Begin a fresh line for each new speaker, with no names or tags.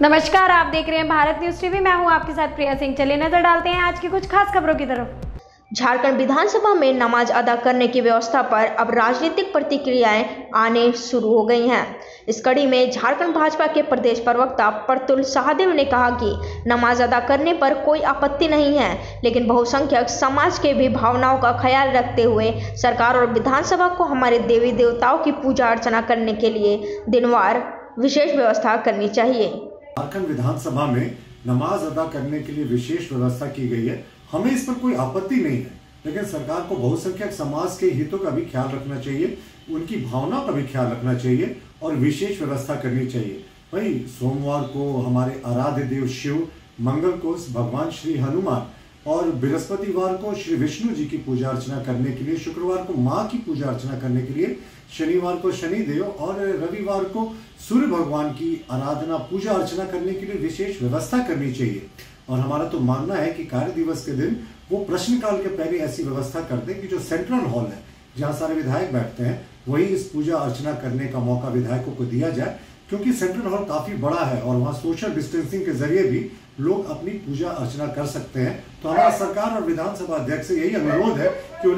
नमस्कार, आप देख रहे हैं भारत न्यूज़ टीवी। मैं हूँ आपके साथ प्रिया सिंह। चलिए नज़र डालते हैं आज की कुछ खास खबरों की तरफ़।
झारखंड विधानसभा में नमाज़ अदा करने की व्यवस्था पर अब राजनीतिक प्रतिक्रियाएँ आने शुरू हो गई हैं। इस कड़ी में झारखंड भाजपा के प्रदेश प्रवक्ता प्रतुल सहदेव ने कहा कि नमाज़ अदा करने पर कोई आपत्ति नहीं है, लेकिन बहुसंख्यक समाज के भी भावनाओं का ख्याल रखते हुए सरकार और विधानसभा को हमारे देवी देवताओं की पूजा अर्चना करने के लिए दिनवार विशेष व्यवस्था करनी चाहिए।
झारखंड विधानसभा में नमाज़ अदा करने के लिए विशेष व्यवस्था की गई है। हमें इस पर कोई आपत्ति नहीं है, लेकिन सरकार को बहुसंख्यक समाज के हितों का भी ख्याल रखना चाहिए, उनकी भावना का भी ख्याल रखना चाहिए और विशेष व्यवस्था करनी चाहिए। भाई सोमवार को हमारे आराध्य देव शिव मंगल को भगवान श्री हनुमान और बृहस्पतिवार को श्री विष्णु जी की पूजा अर्चना करने के लिए, शुक्रवार को माँ की पूजा अर्चना करने के लिए, शनिवार को शनि देव और रविवार को सूर्य भगवान की आराधना, पूजा अर्चना करने के लिए विशेष व्यवस्था करनी चाहिए। और हमारा तो मानना है कि कार्य दिवस के दिन वो प्रश्नकाल के पहले ऐसी व्यवस्था कर दे कि जो सेंट्रल हॉल है, जहाँ सारे विधायक बैठते हैं, वही इस पूजा अर्चना करने का मौका विधायकों को दिया जाए। क्योंकि सेंट्रल हॉल काफ़ी बड़ा है और वहाँ सोशल डिस्टेंसिंग के ज़रिए भी लोग अपनी पूजा अर्चना कर सकते हैं। तो हमारा सरकार और विधानसभा अध्यक्ष से यही अनुरोध है कि उन्हें